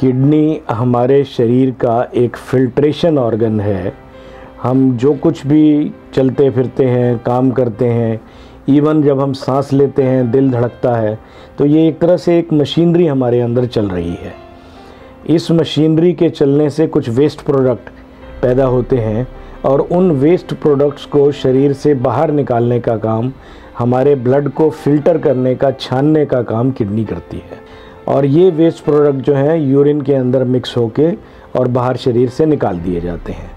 Kidney हमारे शरीर का एक फिल्ट्रेशन ऑर्गन है। हम जो कुछ भी चलते फिरते हैं, काम करते हैं इवन जब हम सांस लेते हैं, दिल धड़कता है तो ये एक तरह से एक मशीनरी हमारे अंदर चल रही है। इस मशीनरी के चलने से कुछ वेस्ट प्रोडक्ट पैदा होते हैं और उन वेस्ट प्रोडक्ट्स को शरीर से बाहर निकालने का काम, हमारे ब्लड को फ़िल्टर करने का, छानने का काम किडनी करती है। और ये वेस्ट प्रोडक्ट जो हैं यूरिन के अंदर मिक्स होके और बाहर शरीर से निकाल दिए जाते हैं।